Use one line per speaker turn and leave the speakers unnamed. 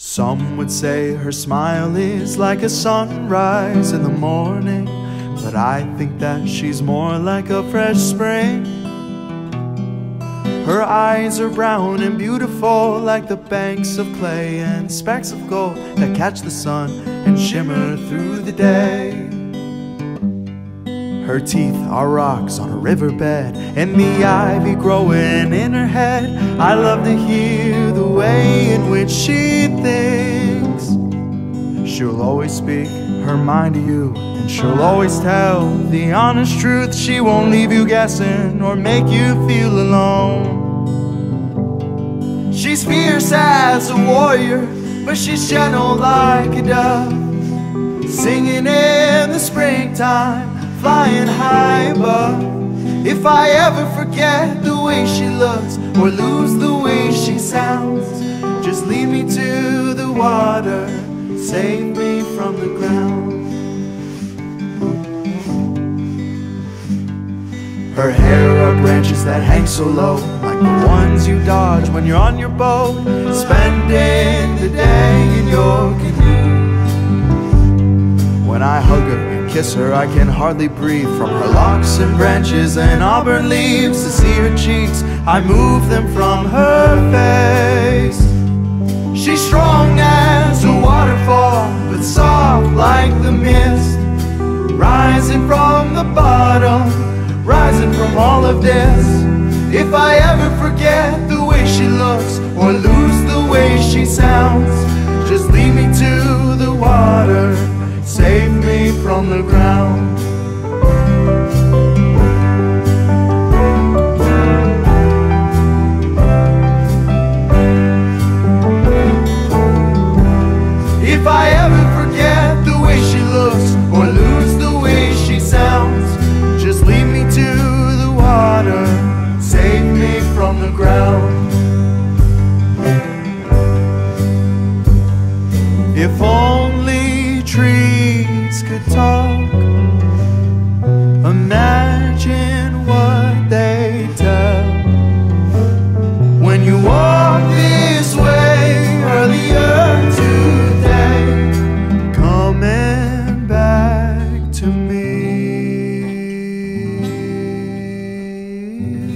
Some would say her smile is like a sunrise in the morning, but I think that she's more like a fresh spring. Her eyes are brown and beautiful like the banks of clay and specks of gold that catch the sun and shimmer through the day. Her teeth are rocks on a riverbed and the ivy growing in her head. I love to hear the way in which she thinks. She'll always speak her mind to you and she'll always tell the honest truth. She won't leave you guessing or make you feel alone. She's fierce as a warrior, but she's gentle like a dove. Singing in the springtime, flying high above. If I ever forget the way she looks or lose the way she sounds, just lead me to the water, save me from the ground. Her hair are branches that hang so low, like the ones you dodge when you're on your boat, spending I and kiss her, I can hardly breathe from her locks and branches and auburn leaves. To see her cheeks, I move them from her face. She's strong as a waterfall, but soft like the mist, rising from the bottom rising from all of this. If I ever forget the way she looks or lose the way she sounds, I ever forget the way she looks or lose the way she sounds, just lead me to the water, save me from the ground. If only trees could talk, imagine. here.